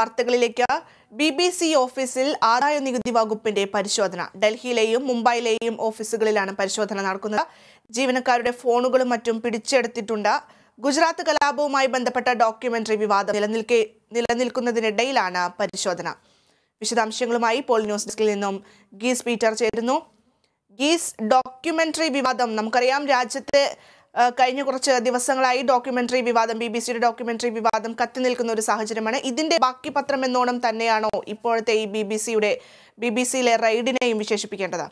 വാർത്തകളിലേക്ക്. B B C ഓഫീസിൽ ആദായ നികുതി വകുപ്പിന്റെ പരിശോധന. ഡൽഹിയിലെയും മുംബൈയിലെയും ഓഫീസുകളിലാണ് പരിശോധന നടക്കുന്നത്. ജീവനക്കാരുടെ ഫോണുകളും മറ്റും പിടിച്ചെടുത്തിട്ടുണ്ട്. ഗുജറാത്ത് കലാപവുമായി ബന്ധപ്പെട്ട ഡോക്യുമെന്ററി വിവാദം നിലനിൽക്കെ നിലനിൽക്കുന്നതിനിടയിലാണ് പരിശോധന. വിശദാംശങ്ങളുമായി പോൾ ന്യൂസ് ഡെസ്കിൽ നിന്നും ഗീസ് പീറ്റർ ചേരുന്നു. ഗീസ് ഡോക്യുമെന്ററി വിവാദം നമുക്കറിയാം. രാജ്യത്തെ കഴിഞ്ഞ കുറച്ച് ദിവസങ്ങളായി ഡോക്യുമെന്ററി വിവാദം ബി ബി സിയുടെ ഡോക്യുമെന്ററി വിവാദം കത്തി നിൽക്കുന്ന ഒരു സാഹചര്യമാണ്. ഇതിന്റെ ബാക്കി പത്രം എന്നോണം തന്നെയാണോ ഇപ്പോഴത്തെ ഈ ബി ബി സിയുടെ ബി ബി സിയിലെ റൈഡിനെയും വിശേഷിപ്പിക്കേണ്ടത്?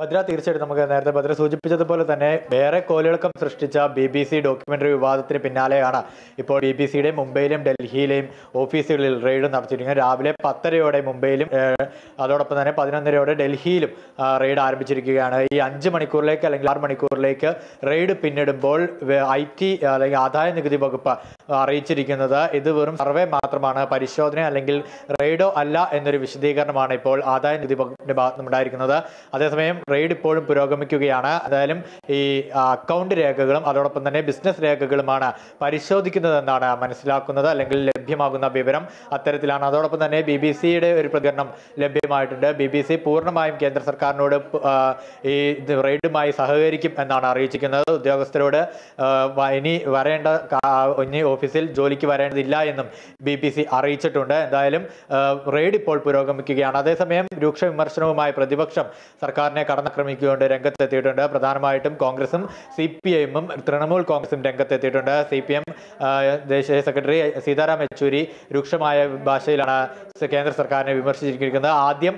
ഭദ്ര തീർച്ചയായിട്ടും നമുക്ക് നേരത്തെ ഭദ്ര സൂചിപ്പിച്ചതുപോലെ തന്നെ വേറെ കോലിളക്കം സൃഷ്ടിച്ച ബി ബി സി ഡോക്യുമെന്ററി വിവാദത്തിന് പിന്നാലെയാണ് ഇപ്പോൾ ബി ബി സിയുടെ മുംബൈയിലും ഡൽഹിയിലെയും ഓഫീസുകളിൽ റെയ്ഡ് നടത്തിയിരിക്കുന്നത്. രാവിലെ പത്തരയോടെ മുംബൈയിലും അതോടൊപ്പം തന്നെ പതിനൊന്നരയോടെ ഡൽഹിയിലും റെയ്ഡ് ആരംഭിച്ചിരിക്കുകയാണ്. ഈ അഞ്ച് മണിക്കൂറിലേക്ക് അല്ലെങ്കിൽ ആറ് മണിക്കൂറിലേക്ക് റെയ്ഡ് പിന്നിടുമ്പോൾ ഐ ടി അല്ലെങ്കിൽ ആദായ നികുതി വകുപ്പ് അറിയിച്ചിരിക്കുന്നത് ഇത് വെറും സർവേ മാത്രമാണ്. പരിശോധന അല്ലെങ്കിൽ റെയ്ഡോ അല്ല എന്നൊരു വിശദീകരണമാണ് ഇപ്പോൾ ആദായ നികുതി വകുപ്പിന്റെ ഭാഗത്തുനിന്നുണ്ടായിരിക്കുന്നത്. അതേസമയം റെയ്ഡ് ഇപ്പോഴും പുരോഗമിക്കുകയാണ്. എന്തായാലും ഈ അക്കൗണ്ട് രേഖകളും അതോടൊപ്പം തന്നെ ബിസിനസ് രേഖകളുമാണ് പരിശോധിക്കുന്നതെന്നാണ് മനസ്സിലാക്കുന്നത്. അല്ലെങ്കിൽ ലഭ്യമാകുന്ന വിവരം അത്തരത്തിലാണ്. അതോടൊപ്പം തന്നെ ബി ബി സിയുടെ ഒരു പ്രതികരണം ലഭ്യമായിട്ടുണ്ട്. ബി ബി സി പൂർണമായും കേന്ദ്ര സർക്കാരിനോട് ഈ റെയ്ഡുമായി സഹകരിക്കും എന്നാണ് അറിയിച്ചിരിക്കുന്നത്. ഉദ്യോഗസ്ഥരോട് ഇനി വരേണ്ട ഇനി ഓഫീസിൽ ജോലിക്ക് വരേണ്ടതില്ല എന്നും ബി ബി സി അറിയിച്ചിട്ടുണ്ട്. എന്തായാലും റെയ്ഡ് ഇപ്പോൾ പുരോഗമിക്കുകയാണ്. അതേസമയം രൂക്ഷ വിമർശനവുമായി പ്രതിപക്ഷം സർക്കാരിനെ കടന്നാക്രമിക്കുകൊണ്ട് രംഗത്തെത്തിയിട്ടുണ്ട്. പ്രധാനമായിട്ടും കോൺഗ്രസും സി പി ഐഎമ്മും തൃണമൂൽ കോൺഗ്രസും രംഗത്തെത്തിയിട്ടുണ്ട്. സി പി എം ദേശീയ സെക്രട്ടറി സീതാറാം യെച്ചൂരി രൂക്ഷമായ ഭാഷയിലാണ് കേന്ദ്ര സർക്കാരിനെ വിമർശിച്ചിരിക്കുന്നത്. ആദ്യം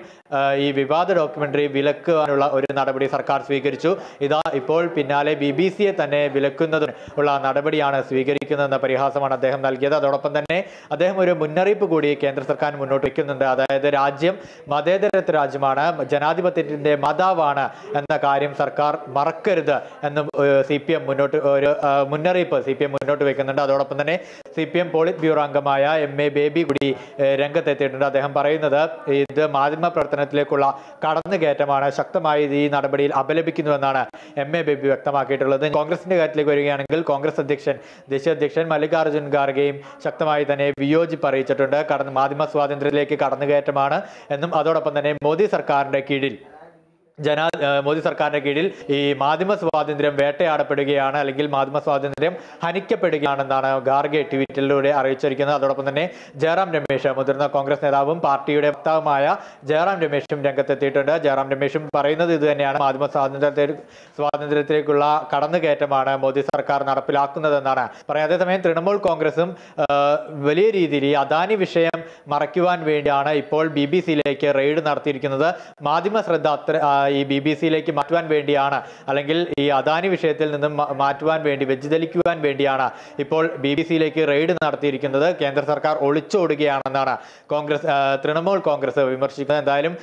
ഈ വിവാദ ഡോക്യുമെന്ററി വിലക്കുവാനുള്ള ഒരു നടപടി സർക്കാർ സ്വീകരിച്ചു. ഇതാ ഇപ്പോൾ പിന്നാലെ ബി ബി സിയെ തന്നെ വിലക്കുന്നതിന് ഉള്ള നടപടിയാണ് സ്വീകരിക്കുന്നതെന്ന പരിഹാസമാണ് അദ്ദേഹം നൽകിയത്. അതോടൊപ്പം തന്നെ അദ്ദേഹം ഒരു മുന്നറിയിപ്പ് കൂടി കേന്ദ്ര സർക്കാർ മുന്നോട്ട് വയ്ക്കുന്നുണ്ട്. അതായത് രാജ്യം മതേതരത്വ രാജ്യമാണ് ജനാധിപത്യത്തിന്റെ മതാവാണ് എന്ന കാര്യം സർക്കാർ മറക്കരുത് എന്ന് സി മുന്നോട്ട് ഒരു മുന്നറിയിപ്പ് സി മുന്നോട്ട് വയ്ക്കുന്നുണ്ട്. അതോടൊപ്പം തന്നെ C P M polit bureau അംഗമായ എം എ ബേബി കൂടി രംഗത്തെത്തിയിട്ടുണ്ട്. അദ്ദേഹം പറയുന്നത് ഇത് മാധ്യമ പ്രവർത്തനത്തിലേക്കുള്ള കടന്നുകയറ്റമാണ്. ശക്തമായി ഈ നടപടിയിൽ അപലപിക്കുന്നുവെന്നാണ് എം എ ബേബി വ്യക്തമാക്കിയിട്ടുള്ളത്. കോൺഗ്രസിന്റെ കാര്യത്തിലേക്ക് വരികയാണെങ്കിൽ കോൺഗ്രസ് അധ്യക്ഷൻ ദേശീയ അധ്യക്ഷൻ മല്ലികാർജുൻ ഖാർഗെയും ശക്തമായി തന്നെ വിയോജിപ്പ് അറിയിച്ചിട്ടുണ്ട്. കടന്ന് മാധ്യമ സ്വാതന്ത്ര്യത്തിലേക്ക് കടന്നുകയറ്റമാണ് എന്നും അതോടൊപ്പം തന്നെ മോദി സർക്കാരിന്റെ കീഴിൽ ജനാ മോദി സർക്കാരിന്റെ കീഴിൽ ഈ മാധ്യമ സ്വാതന്ത്ര്യം വേട്ടയാടപ്പെടുകയാണ് അല്ലെങ്കിൽ മാധ്യമ സ്വാതന്ത്ര്യം ഹനിക്കപ്പെടുകയാണെന്നാണ് ഗാർഗെ ട്വീറ്റിലൂടെ അറിയിച്ചിരിക്കുന്നത്. അതോടൊപ്പം തന്നെ ജയറാം രമേശ് മുതിർന്ന കോൺഗ്രസ് നേതാവും പാർട്ടിയുടെ വക്താവുമായ ജയറാം രമേശും രംഗത്തെത്തിയിട്ടുണ്ട്. ജയറാം രമേശും പറയുന്നത് ഇത് തന്നെയാണ്. മാധ്യമ സ്വാതന്ത്ര്യത്തെ സ്വാതന്ത്ര്യത്തിലേക്കുള്ള കടന്നുകയറ്റമാണ് മോദി സർക്കാർ നടപ്പിലാക്കുന്നതെന്നാണ്. പറയുന്നത് അതേസമയം തൃണമൂൽ കോൺഗ്രസും വലിയ രീതിയിൽ അദാനി വിഷയം മറയ്ക്കുവാൻ വേണ്ടിയാണ് ഇപ്പോൾ ബി ബി സിയിലേക്ക് റെയ്ഡ് നടത്തിയിരിക്കുന്നത്. മാധ്യമ ശ്രദ്ധ അത്ര ഈ ബി ബി സിയിലേക്ക് മാറ്റുവാൻ വേണ്ടിയാണ്. അല്ലെങ്കിൽ ഈ അദാനി വിഷയത്തിൽ നിന്നും മാറ്റുവാൻ വേണ്ടി വ്യതിചലിക്കുവാൻ വേണ്ടിയാണ് ഇപ്പോൾ ബി ബി സിയിലേക്ക് റെയ്ഡ് നടത്തിയിരിക്കുന്നത്. കേന്ദ്ര സർക്കാർ ഒളിച്ചോടുകയാണെന്നാണ് കോൺഗ്രസ് തൃണമൂൽ കോൺഗ്രസ് വിമർശിക്കുന്നത്. എന്തായാലും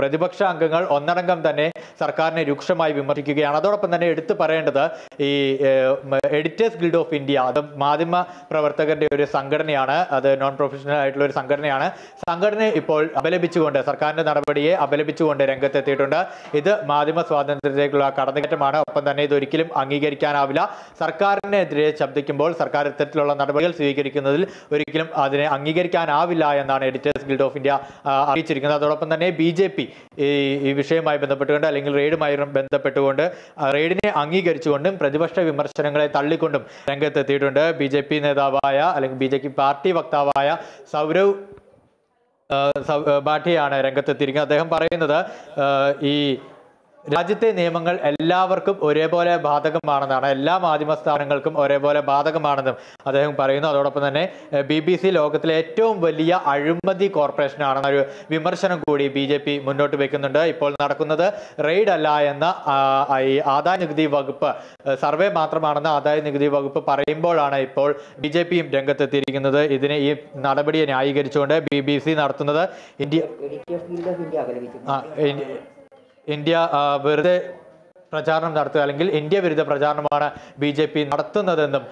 പ്രതിപക്ഷ അംഗങ്ങൾ ഒന്നടങ്കം തന്നെ സർക്കാരിനെ രൂക്ഷമായി വിമർശിക്കുകയാണ്. അതോടൊപ്പം തന്നെ എടുത്തു പറയേണ്ടത് ഈ എഡിറ്റേഴ്സ് ഗിൽഡ് ഓഫ് ഇന്ത്യ അത് മാധ്യമ പ്രവർത്തകരുടെ ഒരു സംഘടനയാണ്. അത് നോൺ പ്രൊഫഷണൽ ആയിട്ടുള്ള ഒരു സംഘടനയാണ്. സംഘടന ഇപ്പോൾ അപലപിച്ചുകൊണ്ട് സർക്കാരിന്റെ നടപടിയെ അപലപിച്ചുകൊണ്ട് രംഗത്തെത്തിയിട്ടുണ്ട്. ഇത് മാധ്യമ സ്വാതന്ത്ര്യത്തിലേക്കുള്ള കടന്നുകയറ്റമാണ്. ഒപ്പം തന്നെ ഇത് ഒരിക്കലും അംഗീകരിക്കാനാവില്ല. സർക്കാരിനെതിരെ ശബ്ദിക്കുമ്പോൾ സർക്കാർ ഇത്തരത്തിലുള്ള നടപടികൾ സ്വീകരിക്കുന്നതിൽ ഒരിക്കലും അതിനെ അംഗീകരിക്കാനാവില്ല എന്നാണ് എഡിറ്റേഴ്സ് ഗിൽഡ് ഓഫ് ഇന്ത്യ അറിയിച്ചിരിക്കുന്നത്. അതോടൊപ്പം തന്നെ ബി ജെ പി ഈ വിഷയവുമായി ബന്ധപ്പെട്ടുകൊണ്ട് അല്ലെങ്കിൽ റെയ്ഡുമായി ബന്ധപ്പെട്ടുകൊണ്ട് റെയ്ഡിനെ അംഗീകരിച്ചുകൊണ്ടും പ്രതിപക്ഷ വിമർശനങ്ങളെ തള്ളിക്കൊണ്ടും രംഗത്തെത്തിയിട്ടുണ്ട്. ബി ജെ പി നേതാവായ അല്ലെങ്കിൽ ബി ജെ പി പാർട്ടി വക്താവായ സൗരവ് ഭാട്ടിയാണ് രംഗത്തെത്തിയിരിക്കുന്നത്. അദ്ദേഹം പറയുന്നത് ഈ രാജ്യത്തെ നിയമങ്ങൾ എല്ലാവർക്കും ഒരേപോലെ ബാധകമാണെന്നാണ്. എല്ലാ മാധ്യമ സ്ഥാപനങ്ങൾക്കും ഒരേപോലെ ബാധകമാണെന്നും അദ്ദേഹം പറയുന്നു. അതോടൊപ്പം തന്നെ ബി ബി സി ലോകത്തിലെ ഏറ്റവും വലിയ അഴിമതി കോർപ്പറേഷനാണെന്നൊരു വിമർശനം കൂടി ബി ജെ പി മുന്നോട്ട് വെക്കുന്നുണ്ട്. ഇപ്പോൾ നടക്കുന്നത് റെയ്ഡ് അല്ല എന്ന ഈ ആദായ നികുതി വകുപ്പ് സർവേ മാത്രമാണെന്ന് ആദായ നികുതി വകുപ്പ് പറയുമ്പോഴാണ് ഇപ്പോൾ ബി ജെ പിയും രംഗത്തെത്തിയിരിക്കുന്നത്. ഇതിനെ ഈ നടപടിയെ ന്യായീകരിച്ചുകൊണ്ട് ബി ബി സി നടത്തുന്നത് ഇന്ത്യ ഇന്ത്യ വെറുതെ പ്രചാരണം നടത്തുക അല്ലെങ്കിൽ ഇന്ത്യ വിരുദ്ധ പ്രചാരണമാണ് ബി ജെ പി നടത്തുന്നതെന്നും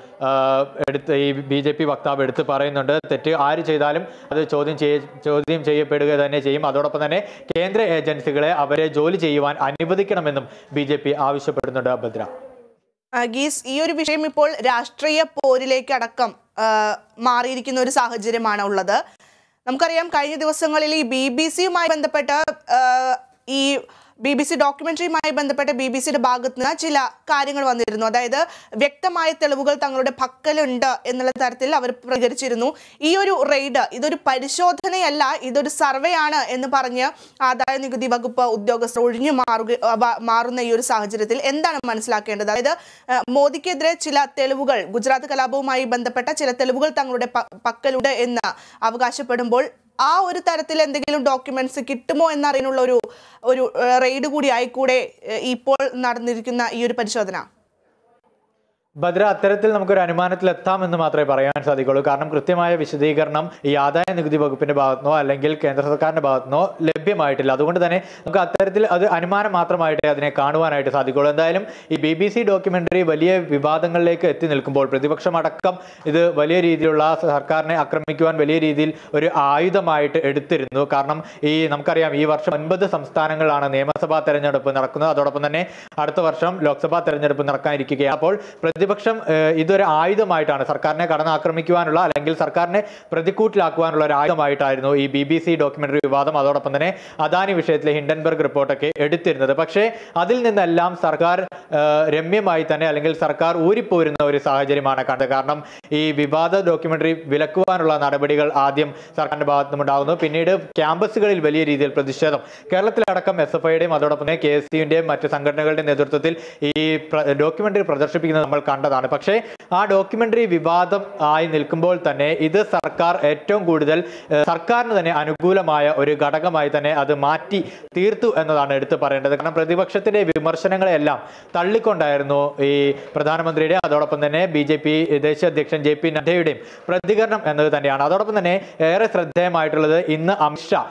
എടുത്ത് ഈ ബി ജെ പി വക്താവ് എടുത്ത് പറയുന്നുണ്ട്. തെറ്റ് ആര് ചെയ്താലും അത് ചോദ്യം ചെയ്യ ചോദ്യം ചെയ്യപ്പെടുക തന്നെ ചെയ്യും. അതോടൊപ്പം തന്നെ കേന്ദ്ര ഏജൻസികളെ അവരെ ജോലി ചെയ്യുവാൻ അനുവദിക്കണമെന്നും ബി ജെ പി ആവശ്യപ്പെടുന്നുണ്ട്. ഭദ്ര ഗീസ് ഈ ഒരു വിഷയം ഇപ്പോൾ രാഷ്ട്രീയ പോരിലേക്ക് അടക്കം മാറിയിരിക്കുന്ന ഒരു സാഹചര്യമാണ് ഉള്ളത്. നമുക്കറിയാം കഴിഞ്ഞ ദിവസങ്ങളിൽ ഈ ബി ബി സിയുമായി ബന്ധപ്പെട്ട് ഈ ബി ബി സി ഡോക്യുമെന്ററിയുമായി ബന്ധപ്പെട്ട് ബി ബി സിയുടെ ഭാഗത്ത് നിന്ന് ചില കാര്യങ്ങൾ വന്നിരുന്നു. അതായത് വ്യക്തമായ തെളിവുകൾ തങ്ങളുടെ പക്കലുണ്ട് എന്നുള്ള തരത്തിൽ അവർ പ്രതികരിച്ചിരുന്നു. ഈ ഒരു റെയ്ഡ് ഇതൊരു പരിശോധനയല്ല ഇതൊരു സർവേ ആണ് എന്ന് പറഞ്ഞ് ആദായ നികുതി വകുപ്പ് ഉദ്യോഗസ്ഥർ ഒഴിഞ്ഞു മാറുക മാറുന്ന ഈ ഒരു സാഹചര്യത്തിൽ എന്താണ് മനസ്സിലാക്കേണ്ടത്? അതായത് മോദിക്കെതിരെ ചില തെളിവുകൾ ഗുജറാത്ത് കലാപവുമായി ബന്ധപ്പെട്ട ചില തെളിവുകൾ തങ്ങളുടെ പക്കലുണ്ട് എന്ന് അവകാശപ്പെടുമ്പോൾ ആ ഒരു തരത്തിൽ എന്തെങ്കിലും ഡോക്യുമെന്റ്സ് കിട്ടുമോ എന്നറിയാനുള്ള ഒരു ഒരു റെയ്ഡ് കൂടി ആയിക്കൂടെ ഇപ്പോൾ നടന്നിരിക്കുന്ന ഈ ഒരു പരിശോധന? ഭദ്ര അത്തരത്തിൽ നമുക്കൊരു അനുമാനത്തിൽ എന്ന് മാത്രമേ പറയാൻ സാധിക്കുള്ളൂ. കാരണം കൃത്യമായ വിശദീകരണം ഈ ആദായ നികുതി വകുപ്പിന്റെ ഭാഗത്തുനിന്നോ അല്ലെങ്കിൽ കേന്ദ്ര സർക്കാരിന്റെ ഭാഗത്തുനിന്നോ ലഭ്യമായിട്ടില്ല. അതുകൊണ്ട് തന്നെ നമുക്ക് അത്തരത്തിൽ അത് അനുമാനം മാത്രമായിട്ടേ അതിനെ കാണുവാനായിട്ട് സാധിക്കുള്ളൂ. എന്തായാലും ഈ ബി ബി സി ഡോക്യുമെന്ററി വലിയ വിവാദങ്ങളിലേക്ക് എത്തി നിൽക്കുമ്പോൾ പ്രതിപക്ഷമടക്കം ഇത് വലിയ രീതിയിലുള്ള സർക്കാരിനെ ആക്രമിക്കുവാൻ വലിയ രീതിയിൽ ഒരു ആയുധമായിട്ട് എടുത്തിരുന്നു. കാരണം ഈ നമുക്കറിയാം ഈ വർഷം ഒൻപത് സംസ്ഥാനങ്ങളാണ് നിയമസഭാ തെരഞ്ഞെടുപ്പ് നടക്കുന്നത്. അതോടൊപ്പം തന്നെ അടുത്ത വർഷം ലോക്സഭാ തെരഞ്ഞെടുപ്പ് നടക്കാനിരിക്കുകയാണ്. അപ്പോൾ പ്രതിപക്ഷം ഇതൊരു ആയുധമായിട്ടാണ് സർക്കാരിനെ കടന്നാക്രമിക്കുവാനുള്ള അല്ലെങ്കിൽ സർക്കാരിനെ പ്രതിക്കൂട്ടിലാക്കുവാനുള്ള ഒരു ആയുധമായിട്ടായിരുന്നു ഈ ബി ബി സി ഡോക്യുമെന്ററി വിവാദം. അതോടൊപ്പം തന്നെ അദാനി വിഷയത്തിലെ ഹിൻഡൻബർഗ് റിപ്പോർട്ടൊക്കെ എടുത്തിരുന്നത്. പക്ഷേ അതിൽ നിന്നെല്ലാം സർക്കാർ രമ്യമായി തന്നെ അല്ലെങ്കിൽ സർക്കാർ ഊരിപ്പോരുന്ന ഒരു സാഹചര്യമാണ് കണ്ടത്. കാരണം ഈ വിവാദ ഡോക്യുമെന്ററി വിലക്കുവാനുള്ള നടപടികൾ ആദ്യം സർക്കാരിന്റെ ഭാഗത്തു നിന്നുണ്ടാകുന്നു പിന്നീട് ക്യാമ്പസുകളിൽ വലിയ രീതിയിൽ പ്രതിഷേധം. കേരളത്തിലടക്കം എസ് എഫ് ഐയുടെയും അതോടൊപ്പം തന്നെ കെ എസ് സിയുടെയും മറ്റ് സംഘടനകളുടെ നേതൃത്വത്തിൽ ഈ ഡോക്യുമെന്ററി പ്രദർശിപ്പിക്കുന്നത് നമ്മൾ കണ്ടതാണ്. പക്ഷേ ആ ഡോക്യുമെന്ററി വിവാദം ആയി നിൽക്കുമ്പോൾ തന്നെ ഇത് സർക്കാർ ഏറ്റവും കൂടുതൽ സർക്കാരിന് തന്നെ അനുകൂലമായ ഒരു ഘടകമായി തന്നെ അത് മാറ്റി തീർത്തു എന്നതാണ് എടുത്തു പറയേണ്ടത്. കാരണം പ്രതിപക്ഷത്തിന്റെ വിമർശനങ്ങളെല്ലാം തള്ളിക്കൊണ്ടായിരുന്നു ഈ പ്രധാനമന്ത്രിയുടെ അതോടൊപ്പം തന്നെ ബി ജെ പി ദേശീയ അധ്യക്ഷൻ ജെ പി നദ്ദയുടെയും പ്രതികരണം എന്നത് തന്നെയാണ്. അതോടൊപ്പം തന്നെ ഏറെ ശ്രദ്ധേയമായിട്ടുള്ളത് ഇന്ന് അമിത്ഷാ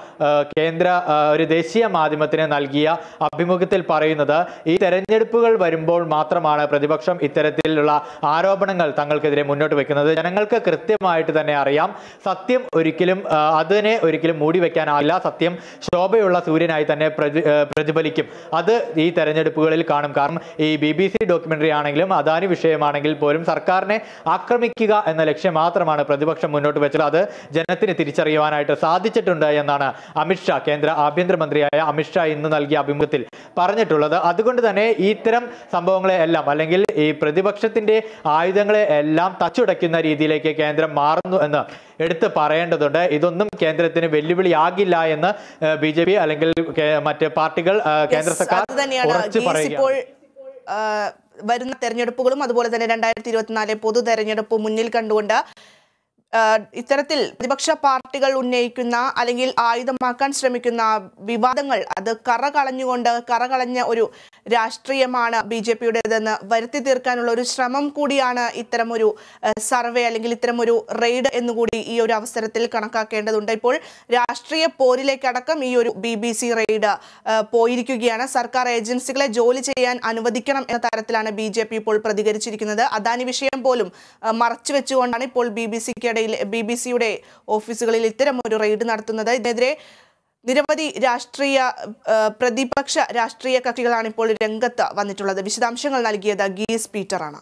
കേന്ദ്ര ഒരു ദേശീയ മാധ്യമത്തിന് നൽകിയ അഭിമുഖത്തിൽ പറയുന്നത് ഈ തെരഞ്ഞെടുപ്പുകൾ വരുമ്പോൾ മാത്രമാണ് പ്രതിപക്ഷം ഇത്തരത്തിലുള്ള ആരോപണങ്ങൾ തങ്ങൾക്കെതിരെ മുന്നോട്ട് വെക്കുന്നത് ജനങ്ങൾക്ക് കൃത്യമായിട്ട് തന്നെ അറിയാം. സത്യം ഒരിക്കലും അതിനെ ഒരിക്കലും മൂടി വെക്കാനാവില്ല. സത്യം ശോഭയുള്ള സൂര്യനായി തന്നെ പ്രതിഫലിക്കും. അത് ഈ തെരഞ്ഞെടുപ്പുകളിൽ കാണും. കാരണം ഈ ബി ബി സി ഡോക്യുമെന്ററി ആണെങ്കിലും അദാനി വിഷയമാണെങ്കിൽ പോലും സർക്കാരിനെ ആക്രമിക്കുക എന്ന ലക്ഷ്യം മാത്രമാണ് പ്രതിപക്ഷം മുന്നോട്ട് വെച്ചത്. അത് ജനത്തിന് തിരിച്ചറിയുവാനായിട്ട് സാധിച്ചിട്ടുണ്ട് എന്നാണ് അമിത്ഷാ കേന്ദ്ര ആഭ്യന്തരമന്ത്രിയായ അമിത്ഷാ ഇന്ന് നൽകിയ അഭിമുഖത്തിൽ പറഞ്ഞിട്ടുള്ളത്. അതുകൊണ്ട് തന്നെ ഇത്തരം സംഭവങ്ങളെ എല്ലാം അല്ലെങ്കിൽ ഈ പ്രതിപക്ഷത്തിന്റെ ആയുധങ്ങളെ എല്ലാം തച്ചുടയ്ക്കുന്ന രീതിയിലേക്ക് കേന്ദ്രം മാറുന്നു എന്ന് എടുത്ത് പറയേണ്ടതുണ്ട്. ഇതൊന്നും കേന്ദ്രത്തിന് വെല്ലുവിളിയാകില്ല എന്ന് ബി ജെ പി അല്ലെങ്കിൽ മറ്റ് പാർട്ടികൾ കേന്ദ്ര സർക്കാർ അത് ഉറച്ചു പറയുക വരുന്ന തെരഞ്ഞെടുപ്പുകളും അതുപോലെ തന്നെ രണ്ടായിരത്തി ഇരുപത്തിനാല് പൊതു തെരഞ്ഞെടുപ്പ് മുന്നിൽ കണ്ടുകൊണ്ട് ഇത്തരത്തിൽ പ്രതിപക്ഷ പാർട്ടികൾ ഉന്നയിക്കുന്ന അല്ലെങ്കിൽ ആയുധമാക്കാൻ ശ്രമിക്കുന്ന വിവാദങ്ങൾ അത് കറ കളഞ്ഞുകൊണ്ട് കറ കളഞ്ഞ ഒരു രാഷ്ട്രീയമാണ് ബി ജെ പിയുടേതെന്ന് വരുത്തി തീർക്കാനുള്ള ഒരു ശ്രമം കൂടിയാണ് ഇത്തരമൊരു സർവേ അല്ലെങ്കിൽ ഇത്തരമൊരു റെയ്ഡ് എന്നുകൂടി ഈ ഒരു അവസരത്തിൽ കണക്കാക്കേണ്ടതുണ്ട്. ഇപ്പോൾ രാഷ്ട്രീയ പോരിലേക്കടക്കം ഈ ഒരു ബി ബി സി റെയ്ഡ് പോയിരിക്കുകയാണ്. സർക്കാർ ഏജൻസികളെ ജോലി ചെയ്യാൻ അനുവദിക്കണം എന്ന തരത്തിലാണ് ബി ജെ പി ഇപ്പോൾ പ്രതികരിച്ചിരിക്കുന്നത്. അദാനി വിഷയം പോലും മറച്ചു വെച്ചുകൊണ്ടാണ് ഇപ്പോൾ ബി ബി സിക്കിടയിൽ ബി ബി സിയുടെ ഓഫീസുകളിൽ ഇത്തരം ഒരു റെയ്ഡ് നടത്തുന്നത്. ഇതിനെതിരെ നിരവധി രാഷ്ട്രീയ പ്രതിപക്ഷ രാഷ്ട്രീയ കക്ഷികളാണ് ഇപ്പോൾ രംഗത്ത് വന്നിട്ടുള്ളത്. വിശദാംശങ്ങൾ നൽകിയത് ഗീസ് പീറ്ററാണ്.